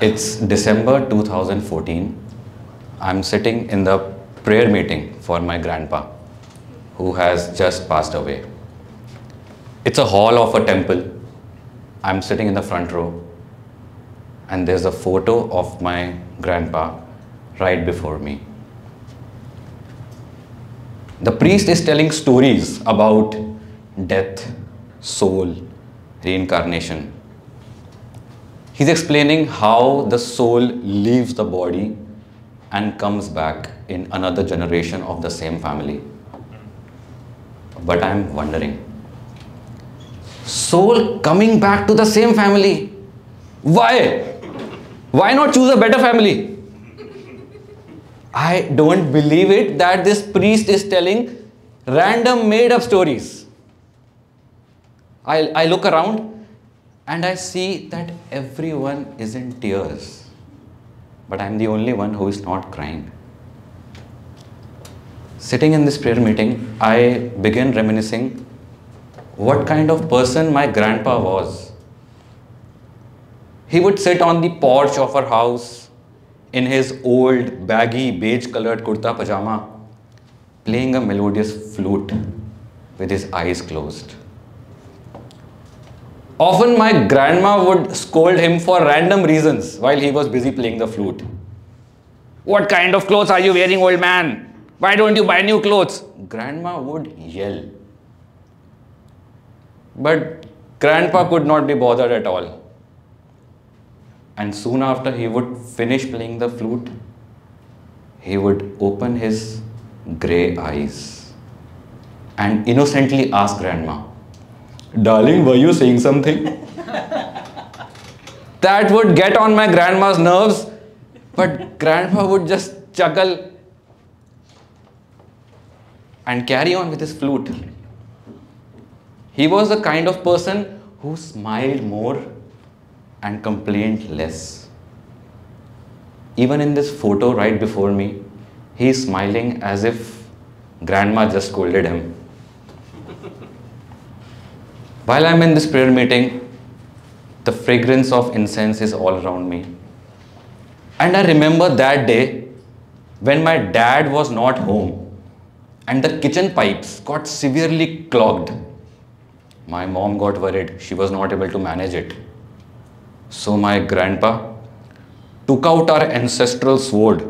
It's December 2014. I'm sitting in the prayer meeting for my grandpa, who has just passed away. It's a hall of a temple. I'm sitting in the front row, and there's a photo of my grandpa right before me. The priest is telling stories about death, soul, reincarnation. He's explaining how the soul leaves the body and comes back in another generation of the same family. But I'm wondering soul coming back to the same family? Why? Why not choose a better family? I don't believe it that this priest is telling random made up stories. I, I look around and I see that everyone is in tears, but I'm the only one who is not crying. Sitting in this prayer meeting, I begin reminiscing what kind of person my grandpa was. He would sit on the porch of our house in his old baggy beige colored kurta pajama, playing a melodious flute with his eyes closed. Often my grandma would scold him for random reasons while he was busy playing the flute. What kind of clothes are you wearing, old man? Why don't you buy new clothes? Grandma would yell. But grandpa could not be bothered at all. And soon after he would finish playing the flute, he would open his grey eyes and innocently ask grandma, Darling, were you saying something? that would get on my grandma's nerves, but grandpa would just chuckle and carry on with his flute. He was the kind of person who smiled more and complained less. Even in this photo right before me, he is smiling as if grandma just scolded him. While I'm in this prayer meeting, the fragrance of incense is all around me. And I remember that day when my dad was not home and the kitchen pipes got severely clogged. My mom got worried, she was not able to manage it. So my grandpa took out our ancestral sword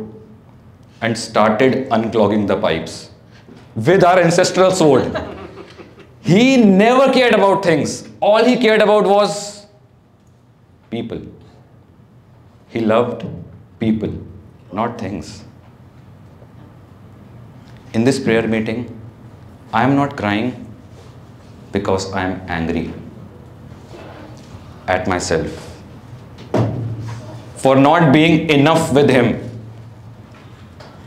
and started unclogging the pipes with our ancestral sword. He never cared about things. All he cared about was people. He loved people, not things. In this prayer meeting, I am not crying because I am angry at myself for not being enough with him.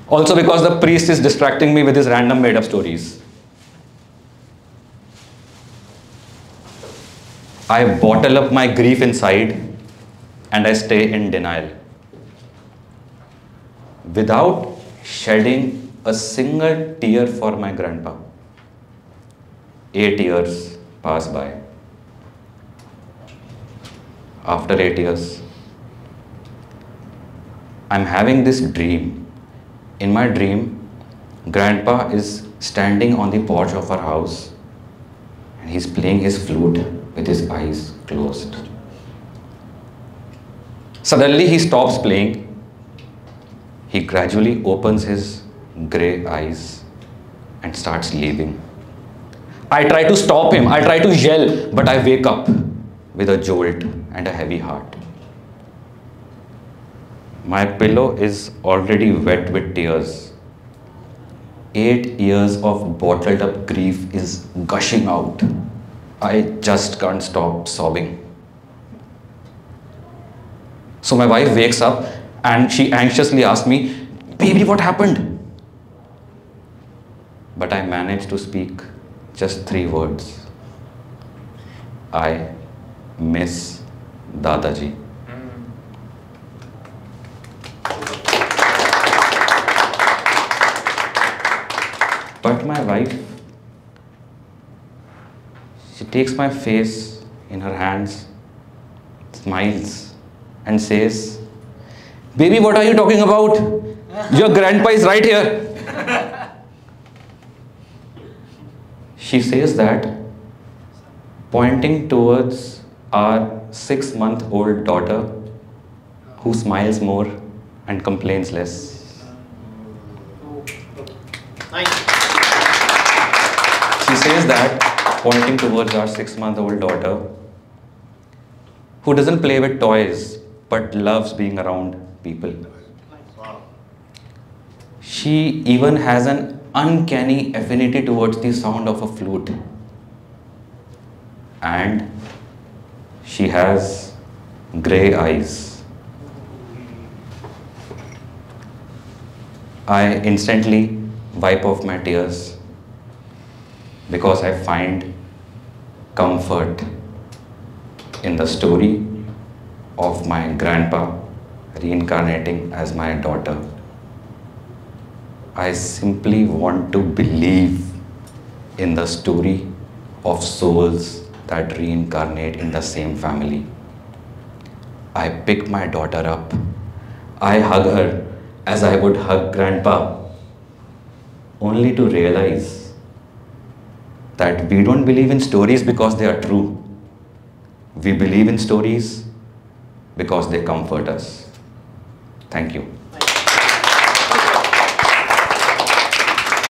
Also, because the priest is distracting me with his random made up stories. I bottle up my grief inside and I stay in denial without shedding a single tear for my grandpa. Eight years pass by. After eight years, I'm having this dream. In my dream, grandpa is standing on the porch of our house and he's playing his flute with his eyes closed. Suddenly he stops playing. He gradually opens his grey eyes and starts leaving. I try to stop him, I try to yell, but I wake up with a jolt and a heavy heart. My pillow is already wet with tears. Eight years of bottled up grief is gushing out. I just can't stop sobbing. So my wife wakes up and she anxiously asks me, Baby, what happened? But I manage to speak just three words. I miss Dadaji. But my wife, takes my face in her hands smiles and says, Baby, what are you talking about? Your grandpa is right here. She says that, pointing towards our six month old daughter who smiles more and complains less. She says that, pointing towards our six month old daughter who doesn't play with toys but loves being around people. She even has an uncanny affinity towards the sound of a flute. And she has grey eyes. I instantly wipe off my tears because I find comfort in the story of my grandpa reincarnating as my daughter. I simply want to believe in the story of souls that reincarnate in the same family. I pick my daughter up. I hug her as I would hug grandpa, only to realize that we don't believe in stories because they are true. We believe in stories because they comfort us. Thank you.